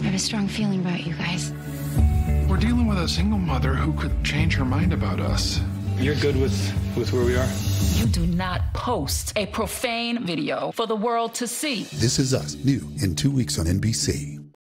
I have a strong feeling about you guys. We're dealing with a single mother who could change her mind about us. You're good with, with where we are? You do not post a profane video for the world to see. This is Us, new in two weeks on NBC.